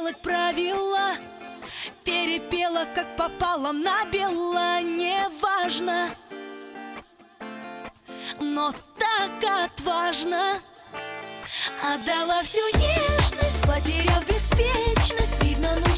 сделать правила Перепела, как попала на бело, неважно. Но так отважно Отдала всю нежность, потеряв беспечность Видно, ну